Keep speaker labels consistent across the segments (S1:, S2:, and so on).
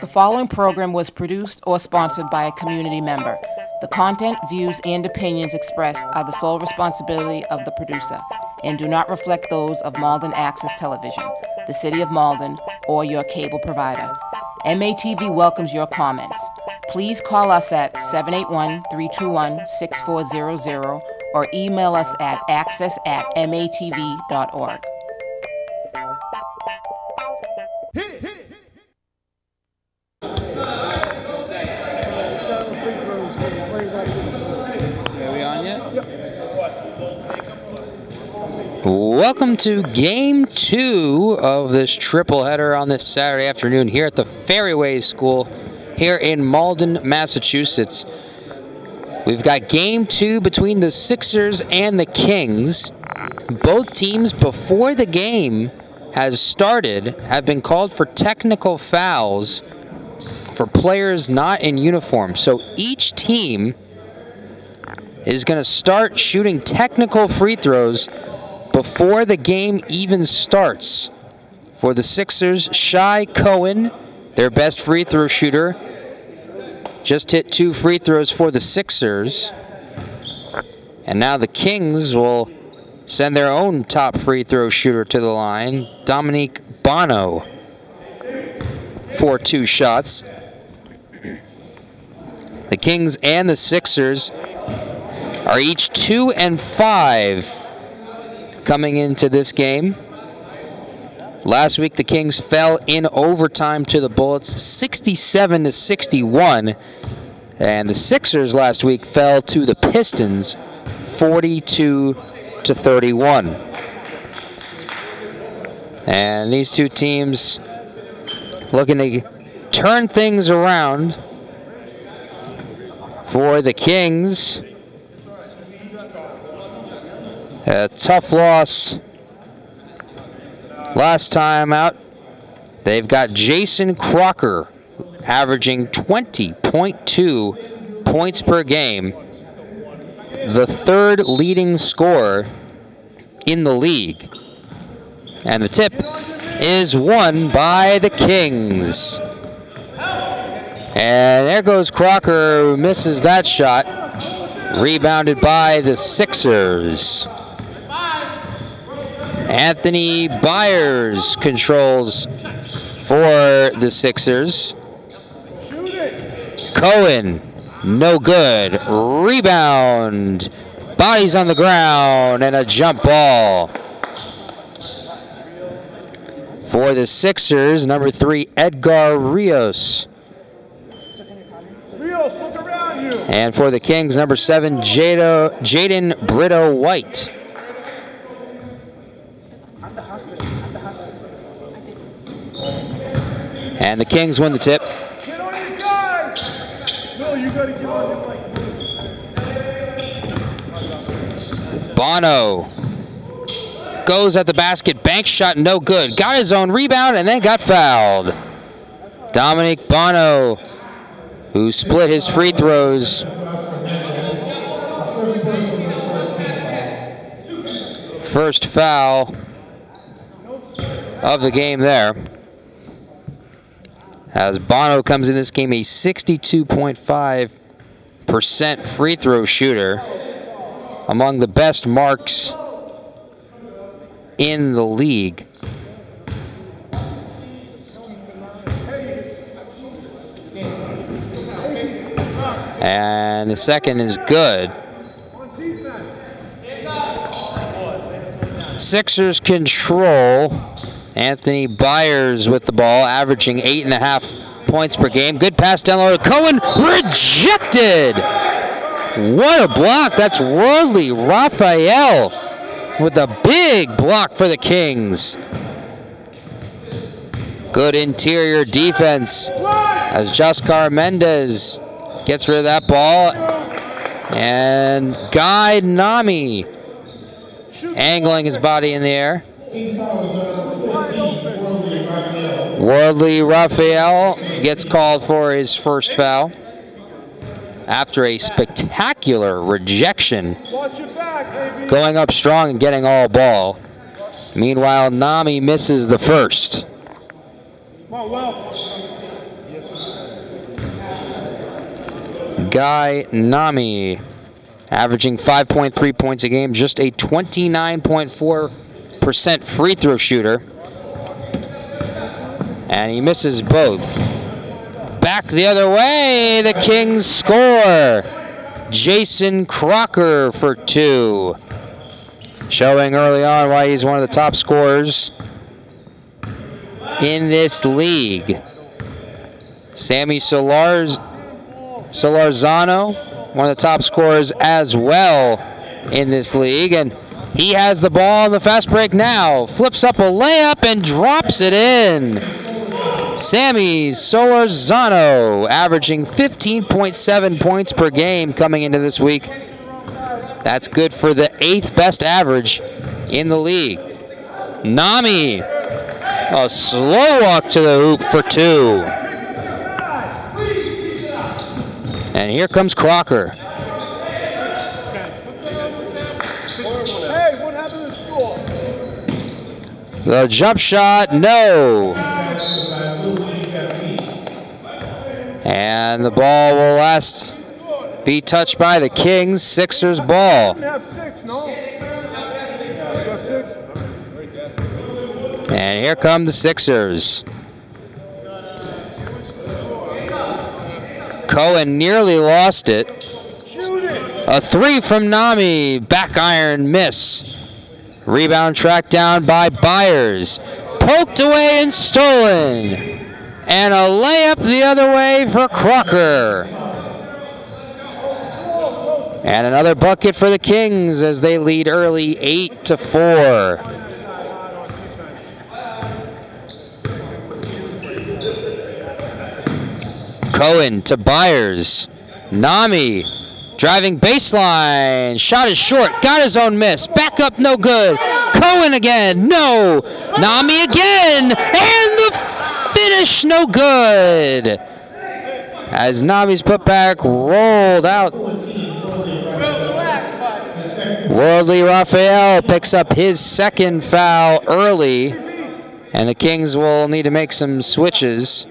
S1: The following program was produced or sponsored by a community member. The content, views, and opinions expressed are the sole responsibility of the producer and do not reflect those of Malden Access Television, the City of Malden, or your cable provider. MATV welcomes your comments. Please call us at 781 321 6400 or email us at access at matv.org.
S2: Welcome to game two of this triple header on this Saturday afternoon here at the Ferryways School here in Malden, Massachusetts. We've got game two between the Sixers and the Kings. Both teams, before the game has started, have been called for technical fouls for players not in uniform. So each team is going to start shooting technical free throws before the game even starts. For the Sixers, Shy Cohen, their best free throw shooter, just hit two free throws for the Sixers. And now the Kings will send their own top free throw shooter to the line, Dominique Bono, for two shots. The Kings and the Sixers are each two and five coming into this game. Last week, the Kings fell in overtime to the Bullets, 67 to 61, and the Sixers last week fell to the Pistons, 42 to 31. And these two teams looking to turn things around for the Kings. A tough loss last time out. They've got Jason Crocker averaging 20.2 points per game, the third leading scorer in the league. And the tip is won by the Kings. And there goes Crocker, misses that shot. Rebounded by the Sixers. Anthony Byers controls for the Sixers. Cohen, no good. Rebound. Bodies on the ground and a jump ball. For the Sixers, number three, Edgar Rios. And for the Kings, number seven, Jaden Brito White. And the Kings win the tip. Bono goes at the basket, bank shot, no good. Got his own rebound and then got fouled. Dominic Bono, who split his free throws. First foul of the game there. As Bono comes in this game a 62.5% free throw shooter, among the best marks in the league. And the second is good. Sixers control. Anthony Byers with the ball, averaging eight and a half points per game. Good pass down low to Cohen, rejected. What a block! That's Worldly Raphael with a big block for the Kings. Good interior defense as Jaskar Mendez gets rid of that ball. And Guy Nami angling his body in the air. Worldly Raphael gets called for his first foul after a spectacular rejection, going up strong and getting all ball. Meanwhile, Nami misses the first. Guy Nami, averaging 5.3 points a game, just a 29.4% free throw shooter. And he misses both. Back the other way, the Kings score. Jason Crocker for two. Showing early on why he's one of the top scorers in this league. Sammy Solars, Solorzano, one of the top scorers as well in this league. And he has the ball on the fast break now. Flips up a layup and drops it in. Sammy Solorzano averaging 15.7 points per game coming into this week. That's good for the eighth best average in the league. Nami, a slow walk to the hoop for two. And here comes Crocker. The jump shot, no. And the ball will last be touched by the Kings. Sixers ball. And here come the Sixers. Cohen nearly lost it. A three from Nami. Back iron miss. Rebound tracked down by Byers. Poked away and stolen. And a layup the other way for Crocker. And another bucket for the Kings as they lead early 8 to 4. Cohen to Byers. Nami driving baseline. Shot is short. Got his own miss. Back up, no good. Cohen again. No. Nami again. And the finish, no good. As Nami's putback rolled out. Worldly Raphael picks up his second foul early. And the Kings will need to make some switches.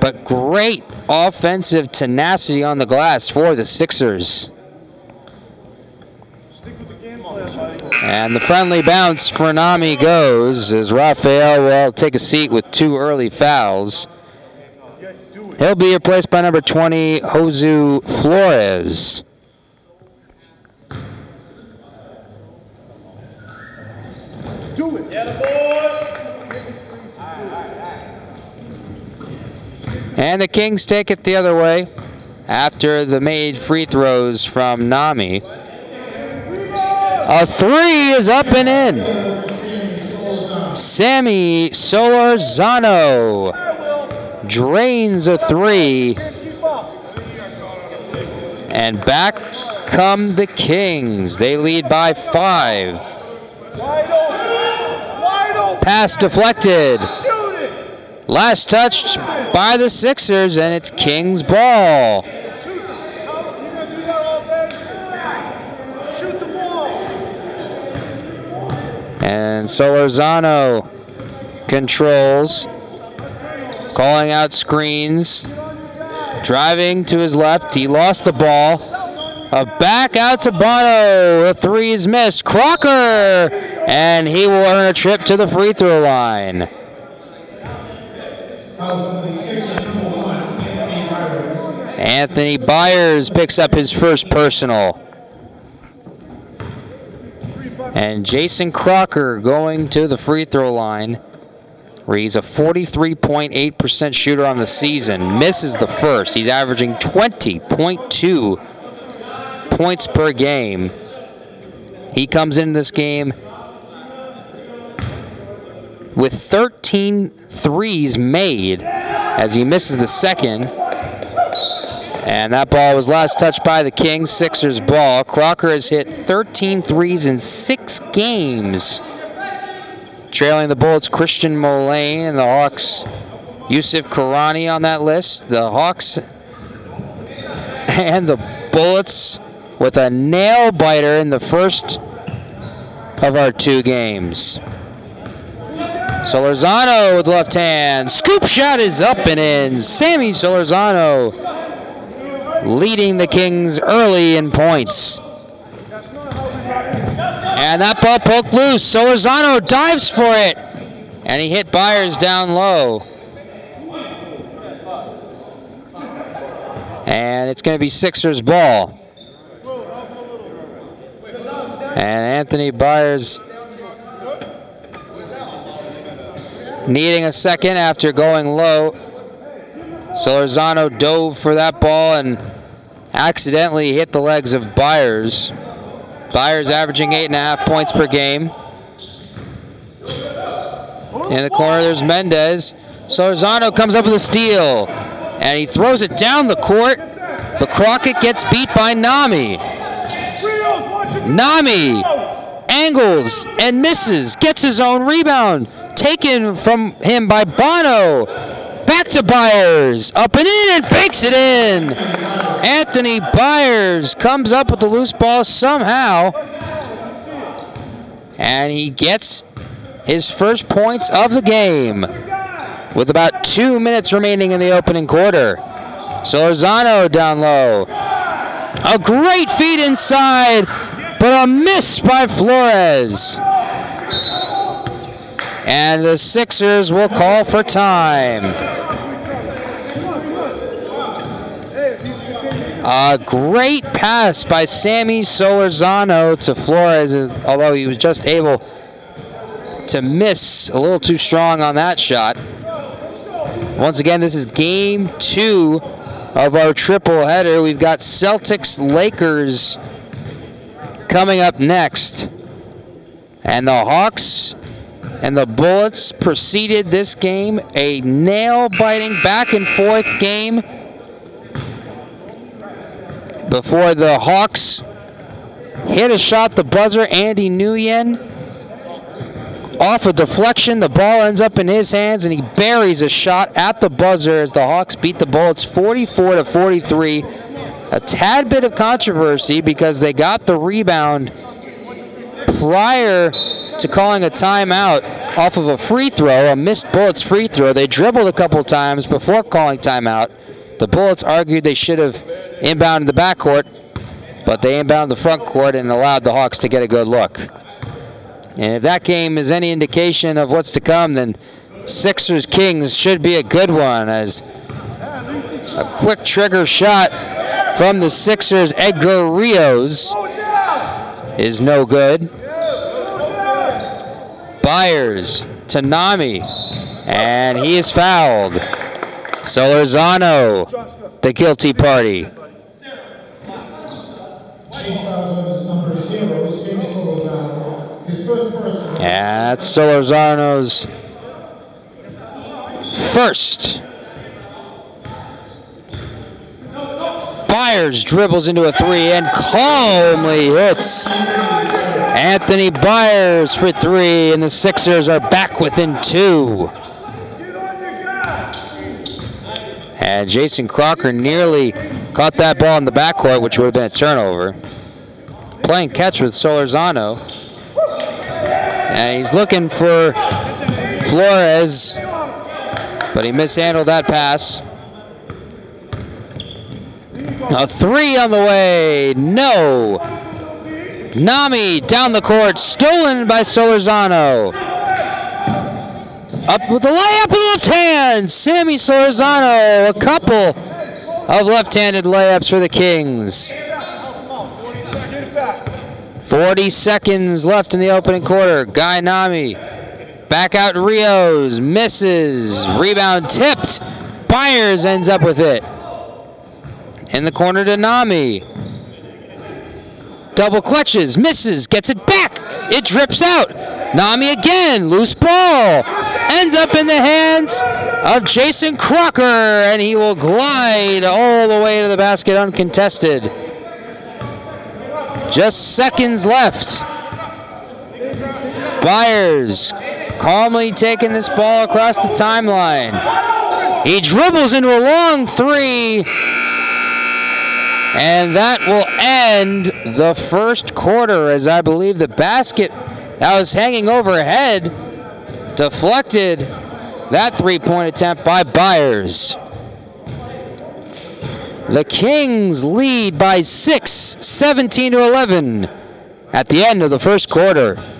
S2: But great offensive tenacity on the glass for the Sixers. And the friendly bounce for Nami goes as Raphael will take a seat with two early fouls. He'll be replaced by number 20, Josu Flores. Do it. And the Kings take it the other way after the made free throws from Nami. A three is up and in. Sammy Solorzano drains a three. And back come the Kings. They lead by five. Pass deflected. Last touched by the Sixers, and it's Kings ball. And Solorzano controls, calling out screens, driving to his left. He lost the ball. A back out to Bono. A three is missed. Crocker, and he will earn a trip to the free throw line. Anthony Byers picks up his first personal. And Jason Crocker going to the free throw line where he's a 43.8% shooter on the season. Misses the first. He's averaging 20.2 points per game. He comes into this game with 13 threes made as he misses the second. And that ball was last touched by the Kings. Sixers ball. Crocker has hit 13 threes in six games. Trailing the Bullets, Christian Mullane and the Hawks, Yusuf Karani on that list. The Hawks and the Bullets with a nail biter in the first of our two games. Solorzano with left hand. Scoop shot is up and in. Sammy Solorzano leading the Kings early in points. And that ball poked loose. Solorzano dives for it. And he hit Byers down low. And it's going to be Sixers ball. And Anthony Byers needing a second after going low. Solorzano dove for that ball and accidentally hit the legs of Byers. Byers averaging eight and a half points per game. In the corner, there's Mendez. Solorzano comes up with a steal, and he throws it down the court, but Crocker gets beat by Nami. Nami angles and misses, gets his own rebound, taken from him by Bono. Back to Byers, up and in, and banks it in. Anthony Byers comes up with the loose ball somehow, and he gets his first points of the game with about two minutes remaining in the opening quarter. Solorzano down low. A great feed inside, but a miss by Flores. And the Sixers will call for time. A great pass by Sammy Solorzano to Flores, although he was just able to miss a little too strong on that shot. Once again, this is game two of our triple header. We've got Celtics Lakers coming up next. And the Hawks and the Bullets preceded this game a nail biting back and forth game before the Hawks hit a shot, the buzzer, Andy Nguyen. Off a deflection, the ball ends up in his hands, and he buries a shot at the buzzer as the Hawks beat the Bullets 44 to 43. A tad bit of controversy because they got the rebound prior to calling a timeout off of a free throw, a missed Bullets free throw. They dribbled a couple times before calling timeout. The Bullets argued they should have inbounded the backcourt, but they inbounded the front court and allowed the Hawks to get a good look. And if that game is any indication of what's to come, then Sixers Kings should be a good one as a quick trigger shot from the Sixers, Edgar Rios, is no good. Byers, Tanami, and he is fouled. Solorzano, the guilty party. That's Solorzano's first. Byers dribbles into a three and calmly hits. Anthony Byers for three, and the Sixers are back within two. And Jason Crocker nearly caught that ball in the backcourt, which would have been a turnover. Playing catch with Solorzano. And he's looking for Flores, but he mishandled that pass. A three on the way. No. Nami down the court, stolen by Solorzano. Up with the layup of the left hand. Sammy Solorzano, a couple of left-handed layups for the Kings. 40 seconds left in the opening quarter. Guy Nami back out Rios, misses, rebound tipped. Byers ends up with it. In the corner to Nami. Double clutches, misses, gets it back. It drips out. Nami again, loose ball ends up in the hands of Jason Crocker, and he will glide all the way to the basket uncontested. Just seconds left. Byers calmly taking this ball across the timeline. He dribbles into a long three, and that will end the first quarter as I believe the basket that was hanging overhead Deflected that three-point attempt by Byers. The Kings lead by six, 17 to 11 at the end of the first quarter.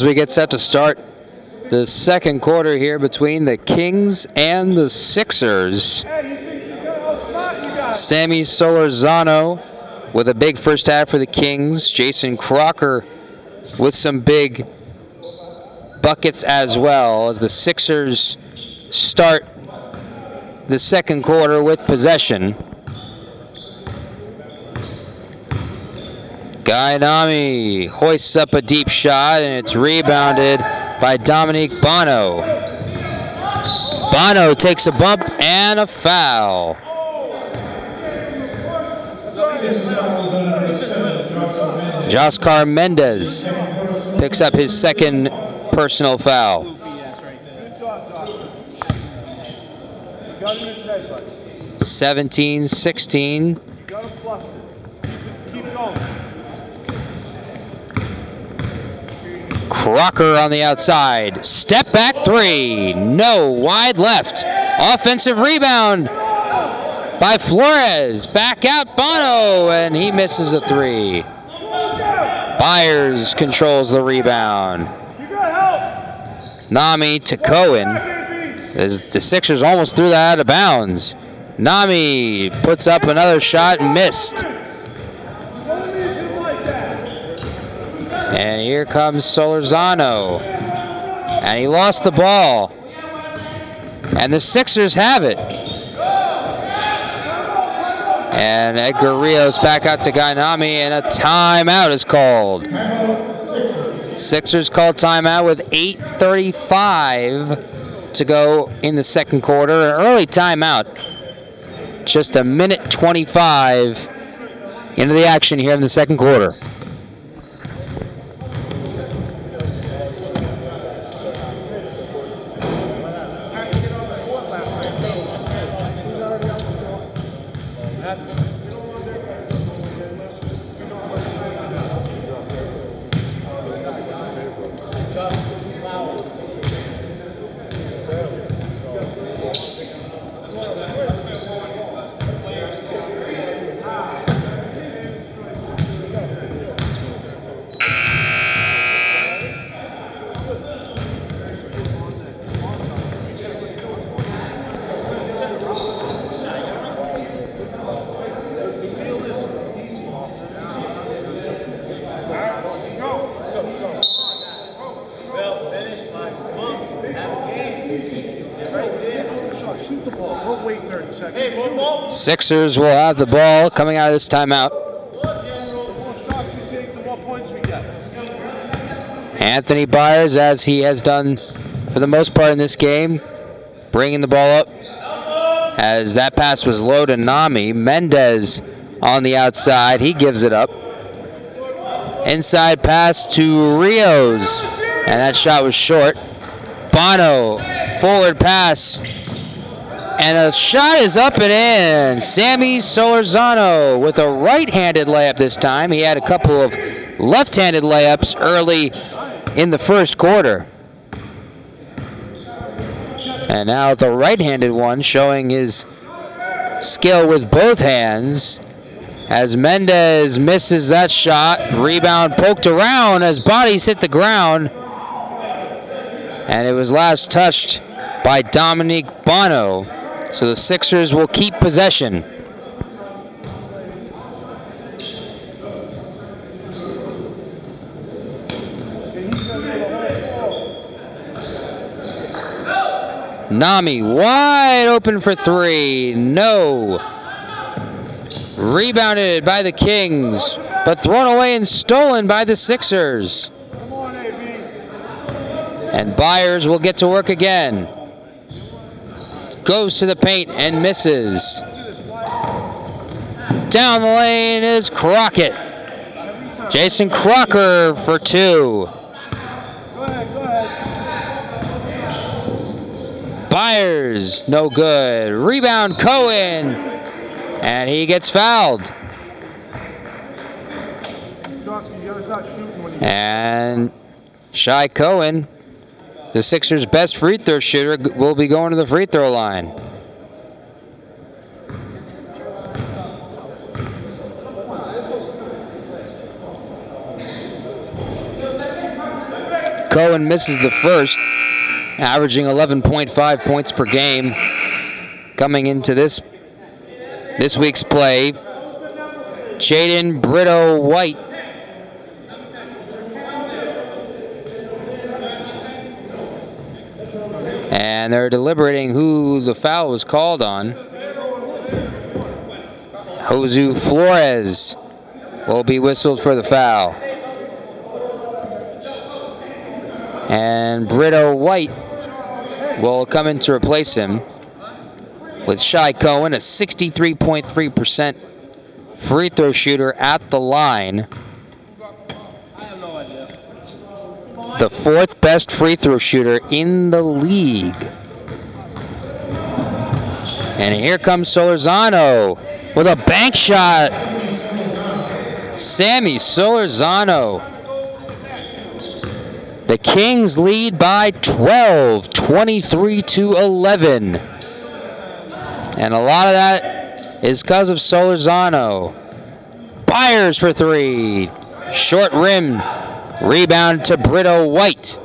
S2: As we get set to start the second quarter here between the Kings and the Sixers. Sammy Solorzano with a big first half for the Kings. Jason Crocker with some big buckets as well as the Sixers start the second quarter with possession. Guy Nami hoists up a deep shot and it's rebounded by Dominique Bono. Bono takes a bump and a foul. Joscar Mendez picks up his second personal foul. Seventeen, sixteen. Crocker on the outside. Step back three. No. Wide left. Offensive rebound by Flores. Back out Bono, and he misses a three. Byers controls the rebound. Nami to Cohen. As the Sixers almost threw that out of bounds. Nami puts up another shot and missed. And here comes Solorzano. And he lost the ball. And the Sixers have it. And Edgar Rios back out to Guy Nami, and a timeout is called. Sixers called timeout with 8.35 to go in the second quarter. An early timeout. Just a minute 25 into the action here in the second quarter. Sixers will have the ball coming out of this timeout. Anthony Byers, as he has done for the most part in this game, bringing the ball up. As that pass was low to Nami. Mendez on the outside. He gives it up. Inside pass to Rios. And that shot was short. Bono, forward pass and a shot is up and in. Sammy Solorzano with a right-handed layup this time. He had a couple of left-handed layups early in the first quarter. And now the right-handed one showing his skill with both hands. as Mendez misses that shot. Rebound poked around as bodies hit the ground. And it was last touched by Dominique Bono. So the Sixers will keep possession. Nami wide open for three. No. Rebounded by the Kings, but thrown away and stolen by the Sixers. And Byers will get to work again. Goes to the paint and misses. Down the lane is Crocker. Jason Crocker for two. Byers, no good. Rebound, Cohen. And he gets fouled. And Shy Cohen, the Sixers' best free throw shooter, will be going to the free throw line. Cohen misses the first averaging 11.5 points per game. Coming into this this week's play, Jaden Brito White. And they're deliberating who the foul was called on. Josu Flores will be whistled for the foul. And Brito White will come in to replace him with Shy Cohen, a 63.3% free throw shooter at the line. The fourth best free throw shooter in the league. And here comes Solorzano with a bank shot. Sammy Solorzano the Kings lead by 12, 23 to 11. And a lot of that is because of Solorzano. Byers for three. Short rim. Rebound to Brito White.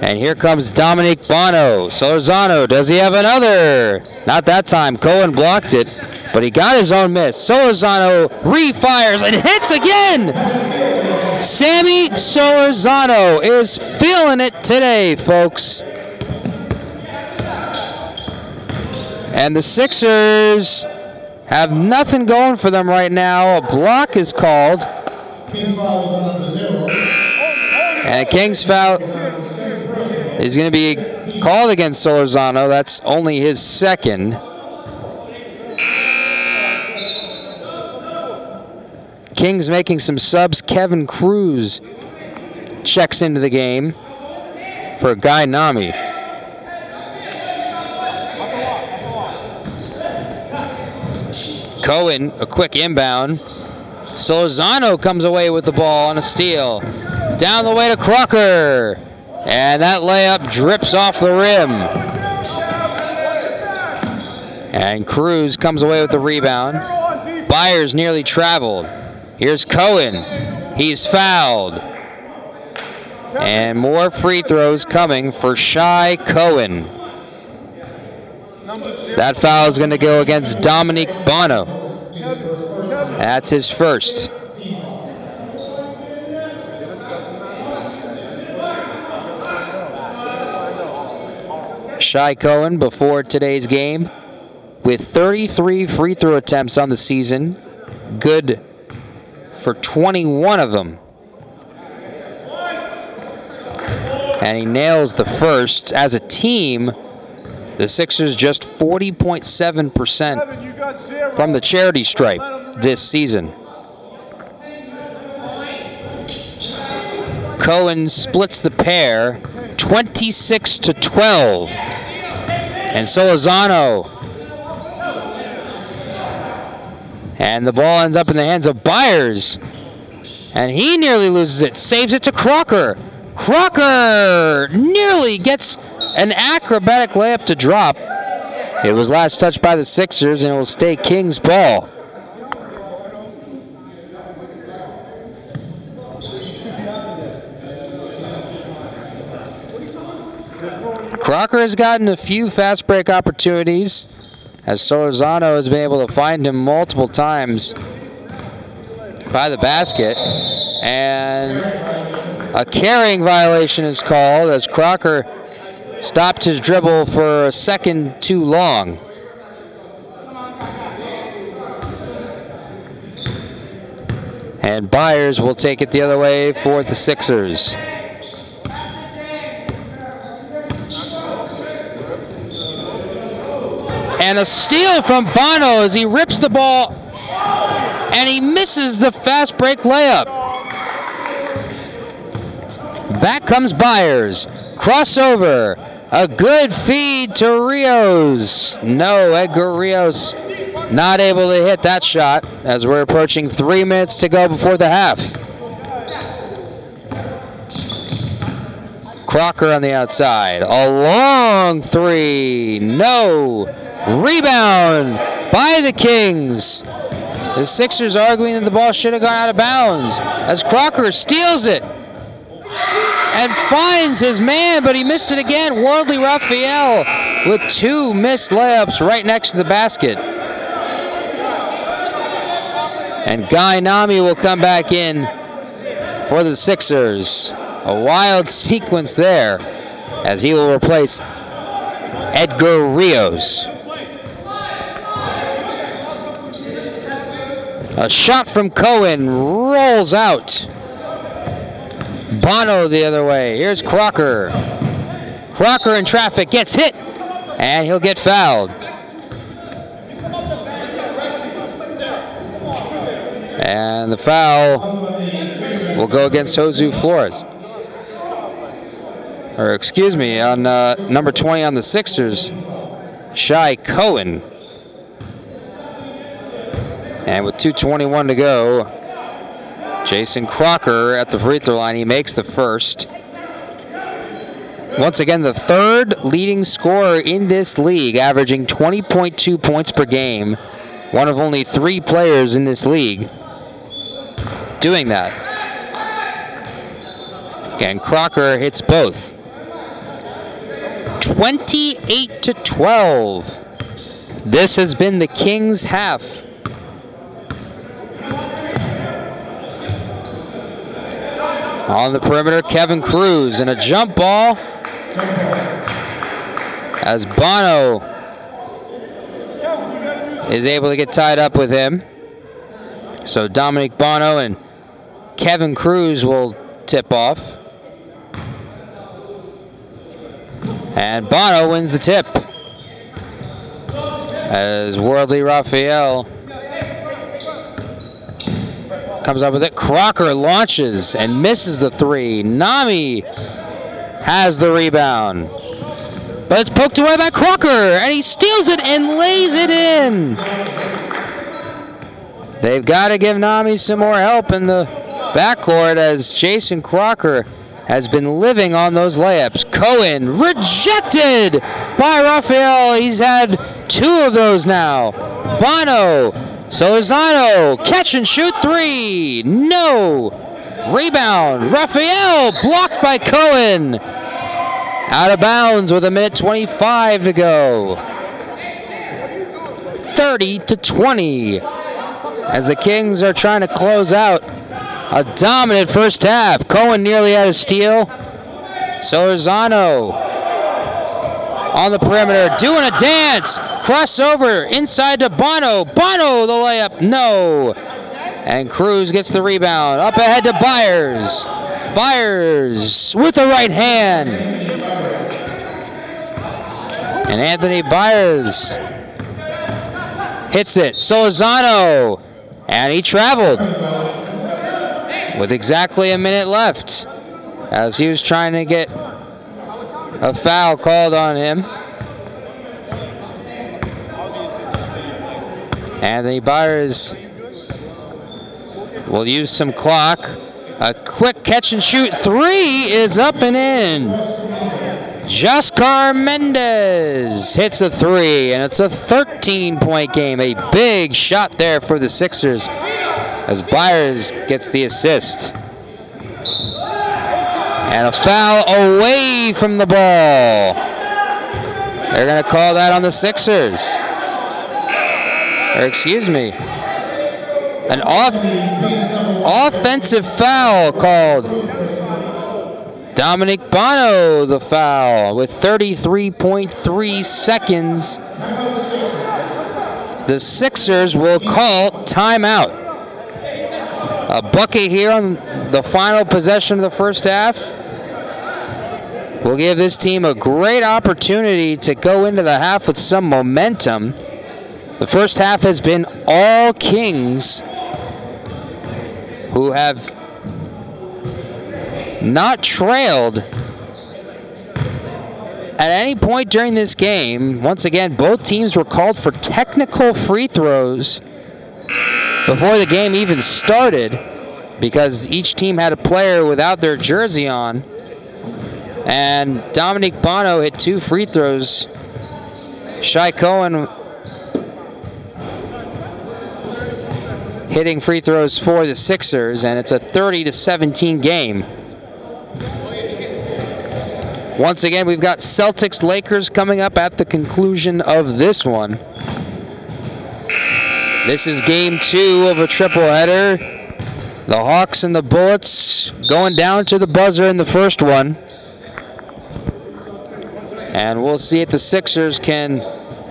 S2: And here comes Dominic Bono. Solorzano, does he have another? Not that time. Cohen blocked it, but he got his own miss. Solorzano refires and hits again. Sammy Solorzano is feeling it today, folks. And the Sixers have nothing going for them right now. A block is called. And King's foul is going to be called against Solorzano. That's only his second. Kings making some subs. Kevin Cruz checks into the game for Guy Nami. Cohen, a quick inbound. Solorzano comes away with the ball on a steal. Down the way to Crocker. And that layup drips off the rim. And Cruz comes away with the rebound. Byers nearly traveled. Here's Cohen. He's fouled. And more free throws coming for Shy Cohen. That foul is going to go against Dominic Bono. That's his first. Shai Cohen before today's game with 33 free throw attempts on the season. Good for 21 of them. And he nails the first. As a team, the Sixers just 40.7% from the charity stripe this season. Cohen splits the pair 26 to 12. And Solorzano And the ball ends up in the hands of Byers. And he nearly loses it. Saves it to Crocker. Crocker nearly gets an acrobatic layup to drop. It was last touched by the Sixers, and it will stay King's ball. Crocker has gotten a few fast break opportunities as Solorzano has been able to find him multiple times by the basket. And a carrying violation is called as Crocker stopped his dribble for a second too long. And Byers will take it the other way for the Sixers. And a steal from Bono as he rips the ball and he misses the fast break layup. Back comes Byers. Crossover. A good feed to Rios. No, Edgar Rios not able to hit that shot as we're approaching three minutes to go before the half. Crocker on the outside. A long three. No. Rebound by the Kings. The Sixers arguing that the ball should have gone out of bounds as Crocker steals it and finds his man, but he missed it again. Worldly Raphael with two missed layups right next to the basket. And Guy Nami will come back in for the Sixers. A wild sequence there as he will replace Edgar Rios. A shot from Cohen rolls out. Bono the other way. Here's Crocker. Crocker in traffic gets hit, and he'll get fouled. And the foul will go against Josu Flores. Or excuse me, on uh, number 20 on the Sixers, Shai Cohen. And with 2.21 to go, Jason Crocker at the free throw line. He makes the first. Once again, the third leading scorer in this league, averaging 20.2 points per game. One of only three players in this league doing that. Again, Crocker hits both. 28 to 12. This has been the Kings half. On the perimeter, Kevin Cruz and a jump ball as Bono is able to get tied up with him. So Dominic Bono and Kevin Cruz will tip off. And Bono wins the tip. As Worldly Raphael comes up with it. Crocker launches and misses the three. Nami has the rebound. But it's poked away by Crocker, and he steals it and lays it in. They've got to give Nami some more help in the backcourt as Jason Crocker has been living on those layups. Cohen rejected by Raphael. He's had two of those now. Bono, Solorzano, catch and shoot three. No. Rebound. Raphael blocked by Cohen. Out of bounds with a minute 25 to go. 30 to 20 as the Kings are trying to close out a dominant first half. Cohen nearly had a steal. Solorzano on the perimeter doing a dance. Crossover inside to Bono. Bono the layup. No. And Cruz gets the rebound. Up ahead to Byers. Byers with the right hand. And Anthony Byers hits it. Solorzano. And he traveled with exactly a minute left as he was trying to get a foul called on him. Anthony Byers will use some clock. A quick catch and shoot three is up and in. Jaskar Mendez hits a three, and it's a 13-point game. A big shot there for the Sixers as Byers gets the assist. And a foul away from the ball. They're going to call that on the Sixers. Or excuse me. An off offensive foul called. Dominic Bono the foul with 33.3 seconds. The Sixers will call timeout. Uh, a bucket here on the final possession of the first half will give this team a great opportunity to go into the half with some momentum. The first half has been all Kings who have not trailed at any point during this game. Once again, both teams were called for technical free throws before the game even started because each team had a player without their jersey on. And Dominic Bono hit two free throws. Shai Cohen hitting free throws for the Sixers, and it's a 30 to 17 game. Once again, we've got Celtics Lakers coming up at the conclusion of this one. This is game two of a triple header. The Hawks and the Bullets going down to the buzzer in the first one. And we'll see if the Sixers can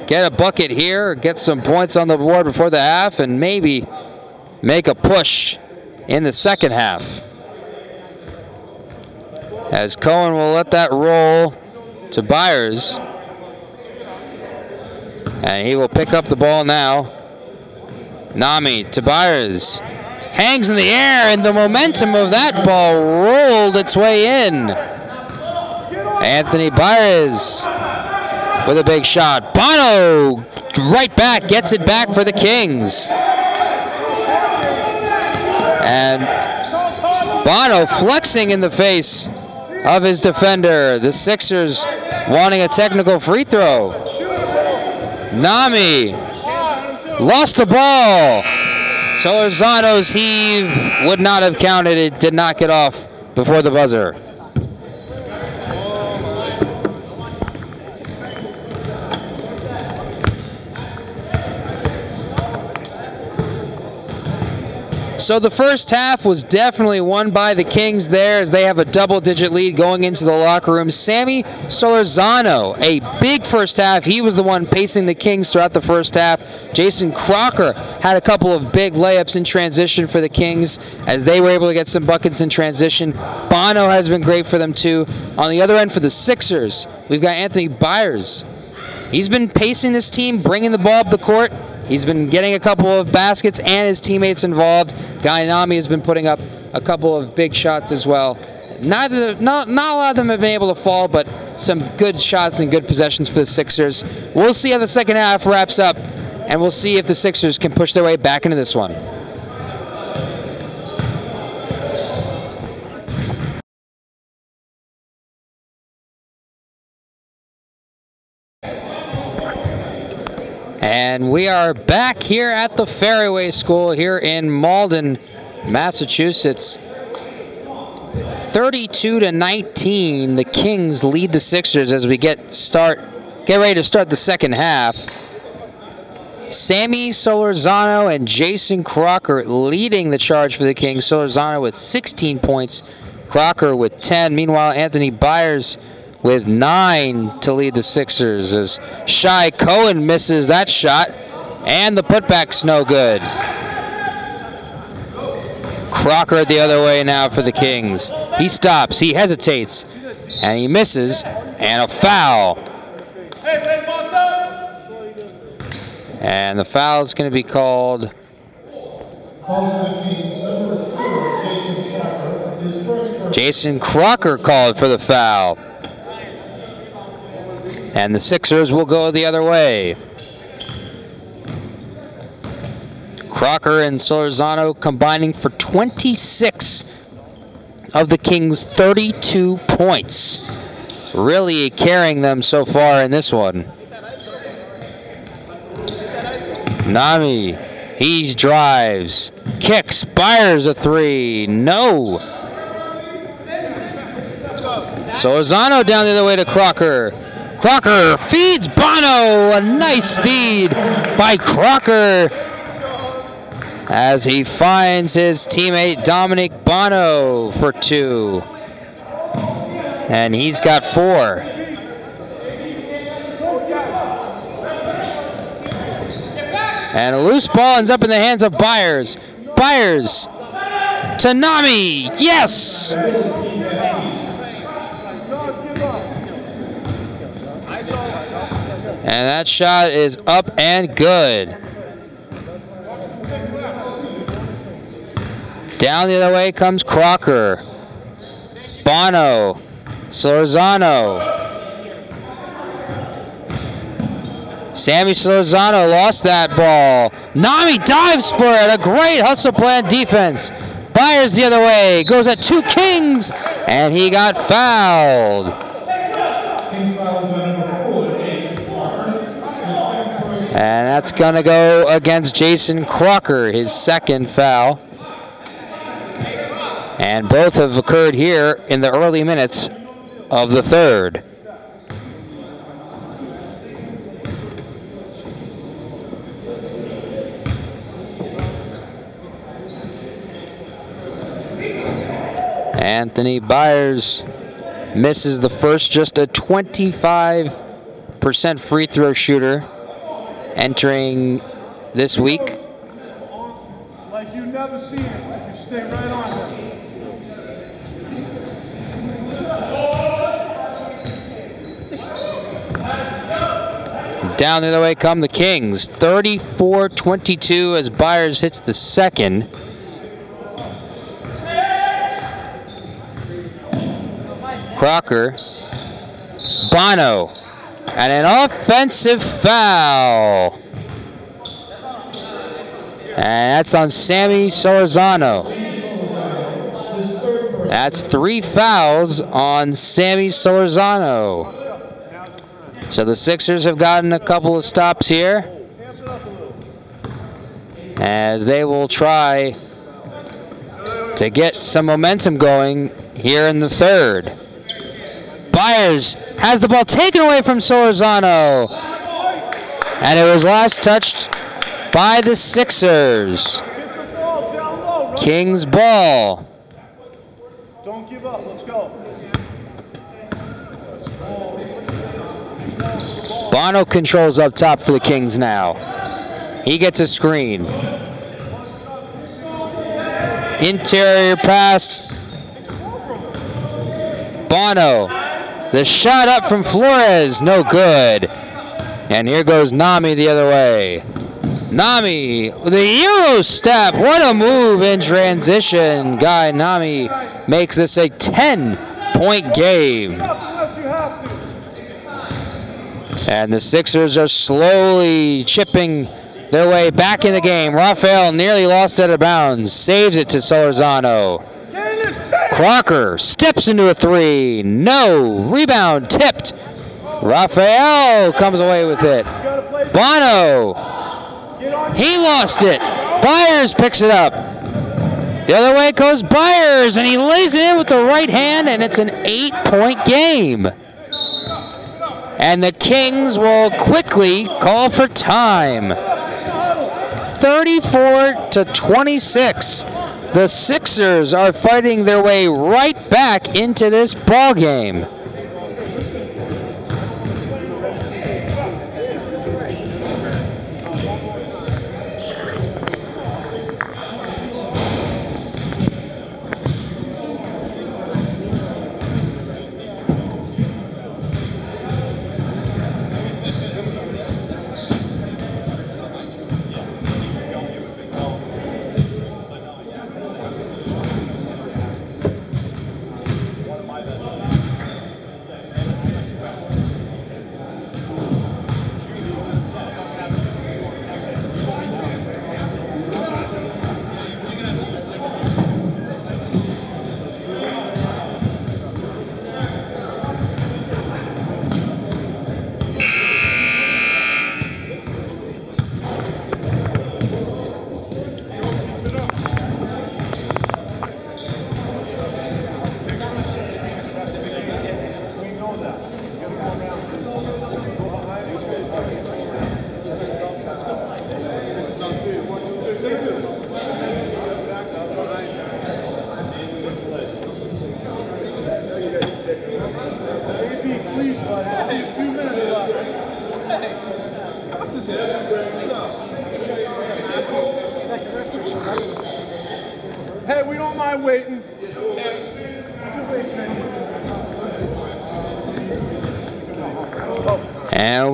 S2: get a bucket here, get some points on the board before the half, and maybe make a push in the second half. As Cohen will let that roll to Byers. And he will pick up the ball now. Nami to Byers. Hangs in the air, and the momentum of that ball rolled its way in. Anthony Byers with a big shot. Bono right back, gets it back for the Kings. And Bono flexing in the face of his defender. The Sixers wanting a technical free throw. Nami lost the ball. Solorzano's heave would not have counted. It did not get off before the buzzer. So the first half was definitely won by the Kings there as they have a double-digit lead going into the locker room. Sammy Solorzano, a big first half. He was the one pacing the Kings throughout the first half. Jason Crocker had a couple of big layups in transition for the Kings as they were able to get some buckets in transition. Bono has been great for them too. On the other end for the Sixers, we've got Anthony Byers. He's been pacing this team, bringing the ball up the court. He's been getting a couple of baskets and his teammates involved. Guy Nami has been putting up a couple of big shots as well. Neither, not, not a lot of them have been able to fall, but some good shots and good possessions for the Sixers. We'll see how the second half wraps up, and we'll see if the Sixers can push their way back into this one. And we are back here at the Ferryway School here in Malden, Massachusetts. 32 to 19, the Kings lead the Sixers as we get start get ready to start the second half. Sammy Solorzano and Jason Crocker leading the charge for the Kings. Solorzano with 16 points, Crocker with 10. Meanwhile, Anthony Byers with nine to lead the Sixers as Shai Cohen misses that shot and the putback's no good. Crocker the other way now for the Kings. He stops, he hesitates, and he misses, and a foul. And the foul is going to be called. Jason Crocker called for the foul. And the Sixers will go the other way. Crocker and Solorzano combining for 26 of the Kings' 32 points. Really carrying them so far in this one. Nami, he drives, kicks, fires a three, no. Solorzano down the other way to Crocker. Crocker feeds Bono. A nice feed by Crocker as he finds his teammate Dominic Bono for two. And he's got four. And a loose ball ends up in the hands of Byers. Byers to Nami. Yes! And that shot is up and good. Down the other way comes Crocker. Bono. Solorzano. Sammy Solorzano lost that ball. Nami dives for it. A great hustle plan defense. Byers the other way. Goes at two Kings. And he got fouled. And that's going to go against Jason Crocker, his second foul. And both have occurred here in the early minutes of the third. Anthony Byers misses the first, just a 25% free throw shooter entering this week.
S3: Like you never seen it. You stay right on him.
S2: Down the other way come the Kings. 34-22 as Byers hits the second. Crocker. Bono. And an offensive foul. And that's on Sammy Solorzano. That's three fouls on Sammy Solorzano. So the Sixers have gotten a couple of stops here as they will try to get some momentum going here in the third. Byers has the ball taken away from Solorzano. And it was last touched by the Sixers. Kings ball.
S3: Don't give up. Let's go.
S2: Bono controls up top for the Kings now. He gets a screen. Interior pass. Bono. The shot up from Flores. No good. And here goes Nami the other way. Nami, the Euro step. What a move in transition. Guy Nami makes this a 10 point game. And the Sixers are slowly chipping their way back in the game. Raphael nearly lost out of bounds. Saves it to Solorzano.
S3: Get in this thing.
S2: Crocker steps into a three. No. Rebound tipped. Raphael comes away with it. Bono. He lost it. Byers picks it up. The other way goes Byers, and he lays it in with the right hand, and it's an eight point game. And the Kings will quickly call for time. 34 to 26. The Sixers are fighting their way right back into this ball game.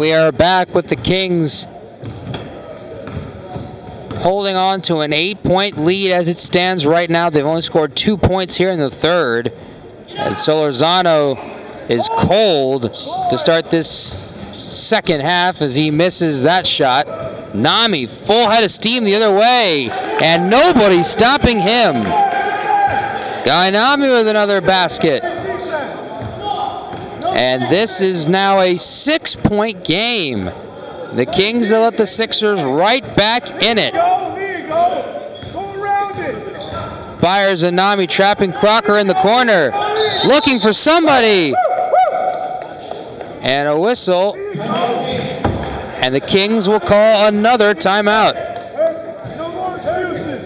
S3: We
S2: are back with the Kings holding on to an eight point lead as it stands right now. They've only scored two points here in the third. As Solorzano is cold to start this second half as he misses that shot. Nami full head of steam the other way, and nobody stopping him. Guy Nami with another basket. And this is now a six point game. The Kings have let the Sixers right back in it.
S3: Go, here you go. Go around it.
S2: Byers and Nami trapping Crocker in the corner, looking for somebody. And a whistle. And the Kings will call another timeout.
S3: No more excuses.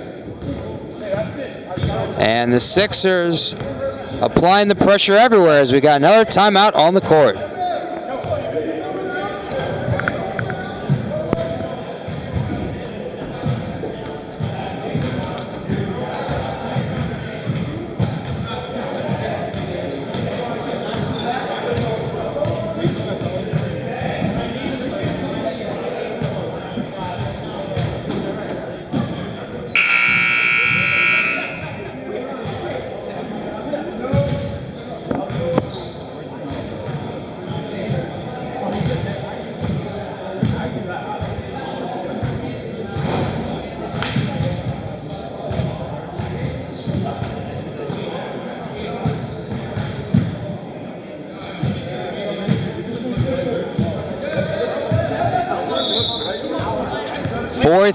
S2: And the Sixers applying the pressure everywhere as we got another timeout on the court.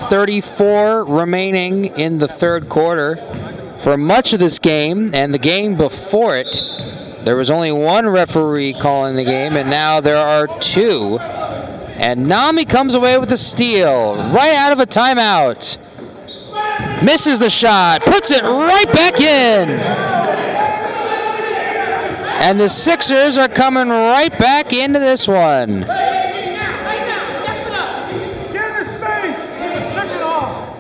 S2: Four thirty-four remaining in the third quarter. For much of this game and the game before it, there was only one referee calling the game, and now there are two. And Nami comes away with a steal right out of a timeout. Misses the shot, puts it right back in. And the Sixers are coming right back into this one.
S3: Get in his face. Check it off.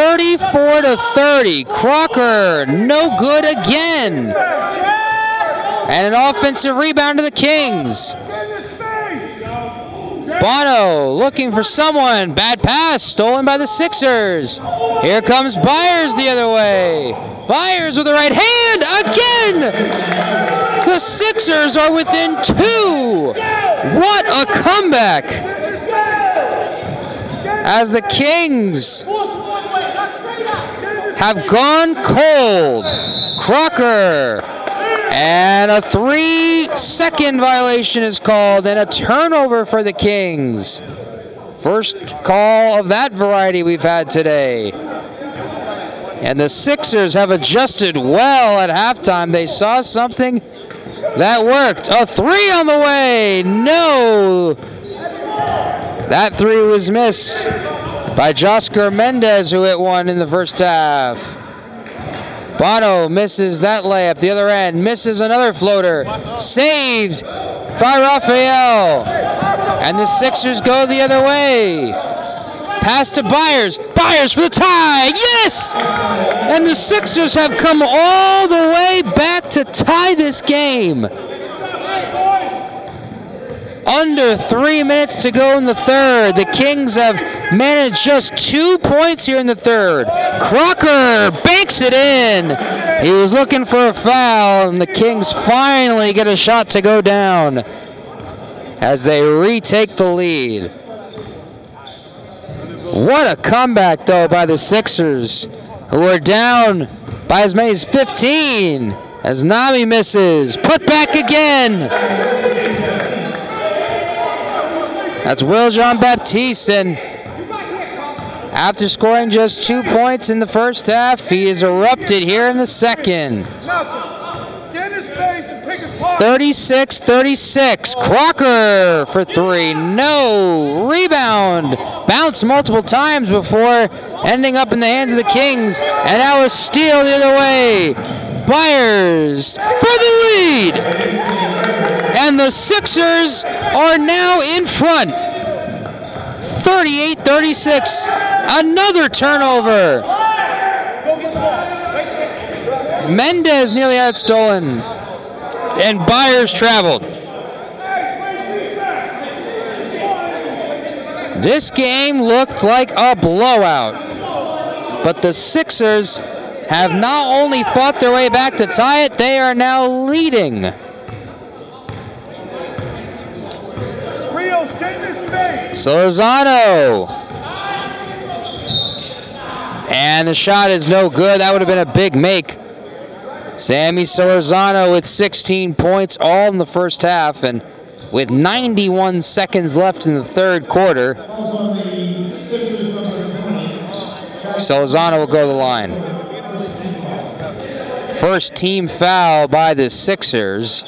S2: 34 to 30. Crocker, no good again. And an offensive rebound to the Kings. Bono looking for someone. Bad pass, stolen by the Sixers. Here comes Byers the other way. Byers with the right hand again. The Sixers are within two. What a comeback as the Kings have gone cold. Crocker. And a three second violation is called and a turnover for the Kings. First call of that variety we've had today. And the Sixers have adjusted well at halftime. They saw something that worked. A three on the way. No. That three was missed by Joscar Mendez, who hit one in the first half. Bono misses that layup. The other end misses another floater. Saved by Raphael. And the Sixers go the other way. Pass to Byers. Byers for the tie. Yes! And the Sixers have come all the way back to tie this game. Under three minutes to go in the third. The Kings have managed just two points here in the third. Crocker banks it in. He was looking for a foul, and the Kings finally get a shot to go down as they retake the lead. What a comeback, though, by the Sixers, who are down by as many as 15 as Nami misses. Put back again. That's Will Jean Baptiste, and after scoring just two points in the first half, he is erupted here in the second.
S3: Nothing. Get in his face and pick his pocket.
S2: 36 36. Crocker for three. No. Rebound. Bounced multiple times before ending up in the hands of the Kings. And now a steal the other way. Byers for the lead. And the Sixers are now in front. 38-36. Another turnover. Mendez nearly had stolen. And Byers traveled. This game looked like a blowout. But the Sixers have not only fought their way back to tie it, they are now leading.
S3: Rios, get in his face.
S2: Solorzano. And the shot is no good. That would have been a big make. Sammy Solorzano with 16 points all in the first half and with 91 seconds left in the third quarter. Solorzano will go to the line. First team foul by the Sixers.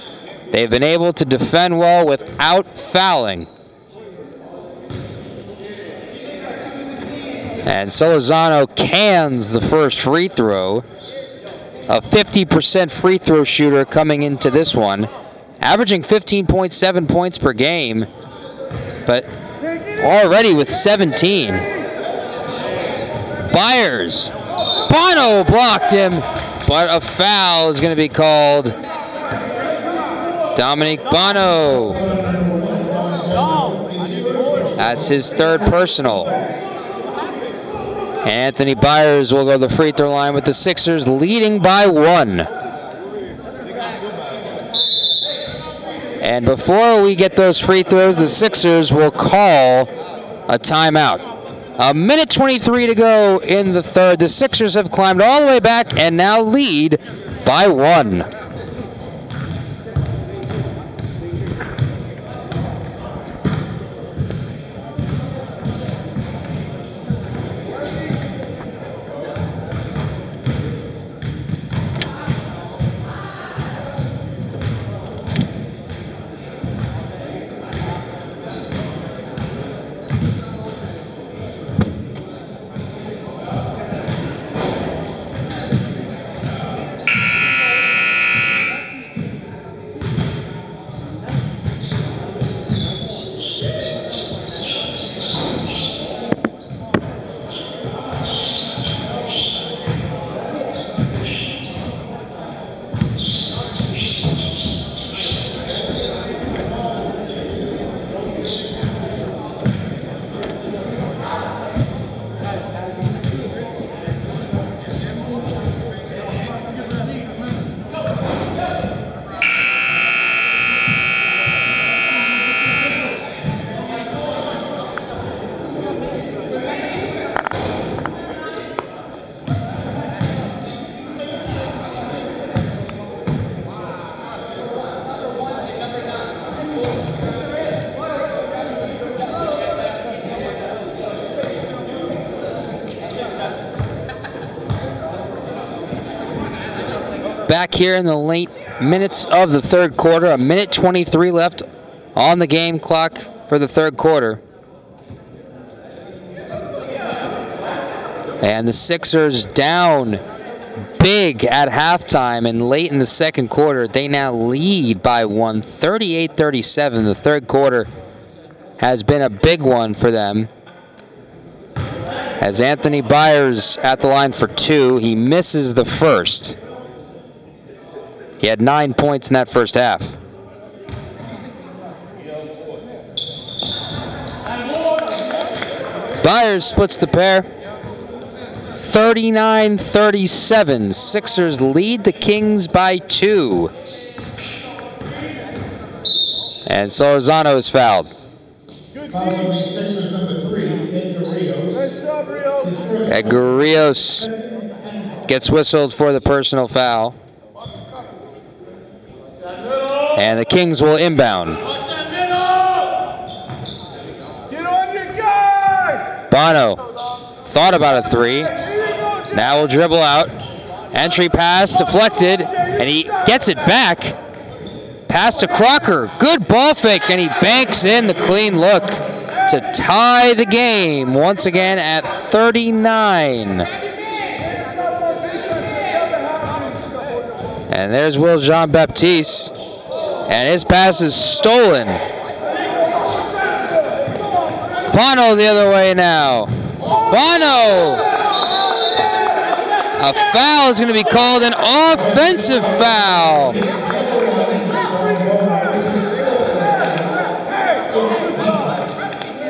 S2: They've been able to defend well without fouling. And Solorzano cans the first free throw. A 50% free throw shooter coming into this one, averaging 15.7 points per game, but already with 17. Byers. Bono blocked him, but a foul is going to be called. Dominic Bono. That's his third personal. Anthony Byers will go to the free throw line with the Sixers leading by one. And before we get those free throws, the Sixers will call a timeout. A minute 23 to go in the third. The Sixers have climbed all the way back and now lead by one. Back here in the late minutes of the third quarter. A minute 23 left on the game clock for the third quarter. And the Sixers down big at halftime and late in the second quarter. They now lead by one, 38-37. The third quarter has been a big one for them. As Anthony Byers at the line for two, he misses the first. He had nine points in that first half. Byers splits the pair. 39-37. Sixers lead the Kings by two. And Solorzano is fouled. Edgar Rios gets whistled for the personal foul. And the Kings will inbound. Bono thought about a three. Now will dribble out. Entry pass deflected, and he gets it back. Pass to Crocker. Good ball fake, and he banks in the clean look to tie the game once again at 39. And there's Will Jean Baptiste. And his pass is stolen. Bono the other way now. Bono! A foul is going to be called an offensive foul.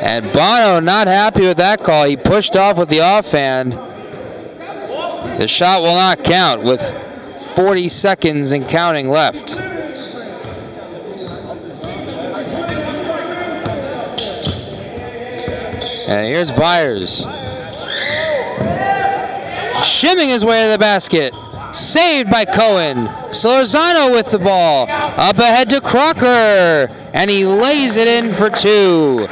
S2: And Bono not happy with that call. He pushed off with the offhand. The shot will not count with 40 seconds and counting left. And here's Byers. Shimming his way to the basket. Saved by Cohen. Solorzano with the ball. Up ahead to Crocker. And he lays it in for two.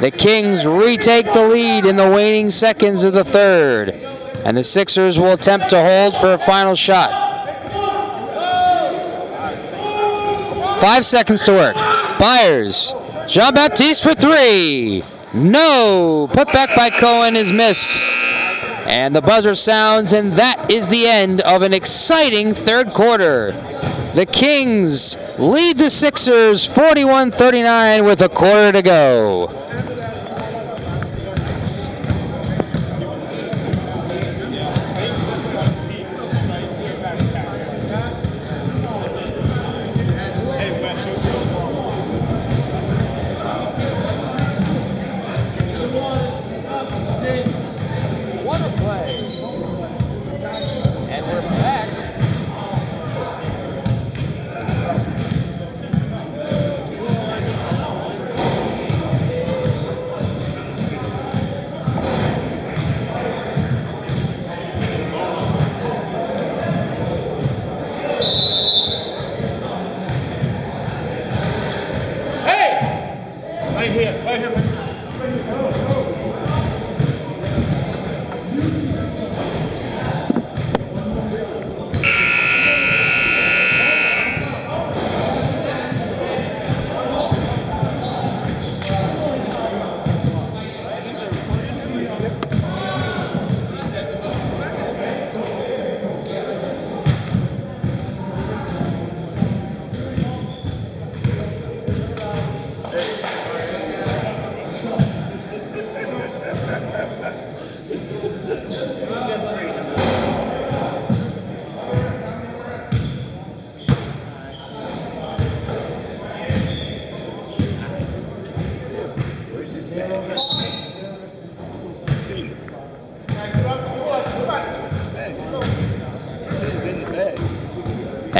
S2: The Kings retake the lead in the waning seconds of the third. And the Sixers will attempt to hold for a final shot. Five seconds to work. Byers. Jean Baptiste for three. No. Put back by Cohen is missed. And the buzzer sounds, and that is the end of an exciting third quarter. The Kings lead the Sixers 41 39 with a quarter to go.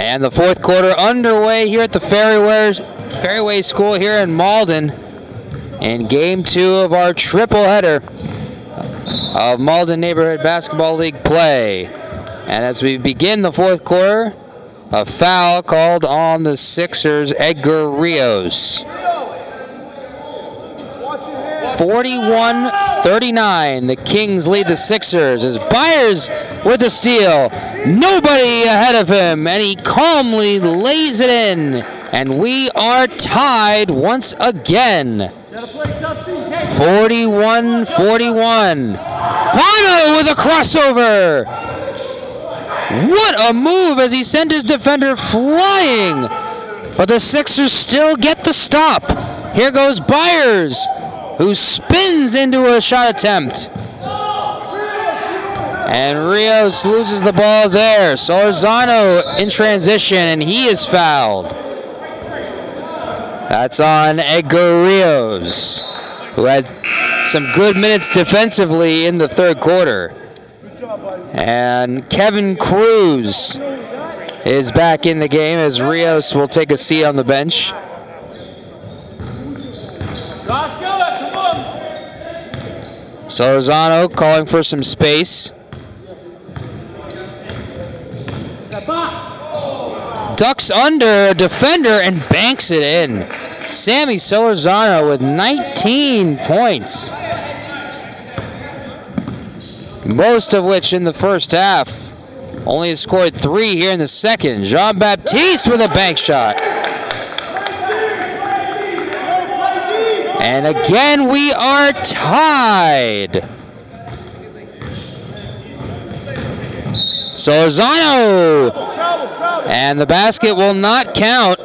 S2: And the fourth quarter underway here at the Ferryway School here in Malden. In game two of our triple header of Malden Neighborhood Basketball League play. And as we begin the fourth quarter, a foul called on the Sixers, Edgar Rios. 41-39, the Kings lead the Sixers as Byers with a steal. Nobody ahead of him, and he calmly lays it in. And we are tied once again. 41-41. Bono with a crossover. What a move as he sent his defender flying. But the Sixers still get the stop. Here goes Byers, who spins into a shot attempt. And Rios loses the ball there. Solorzano in transition, and he is fouled. That's on Edgar Rios, who had some good minutes defensively in the third quarter. And Kevin Cruz is back in the game as Rios will take a seat on the bench. Solorzano calling for some space. Ducks under defender and banks it in. Sammy Solorzano with 19 points. Most of which in the first half. Only has scored three here in the second. Jean Baptiste with a bank shot. And again, we are tied. Solorzano. And the basket will not count.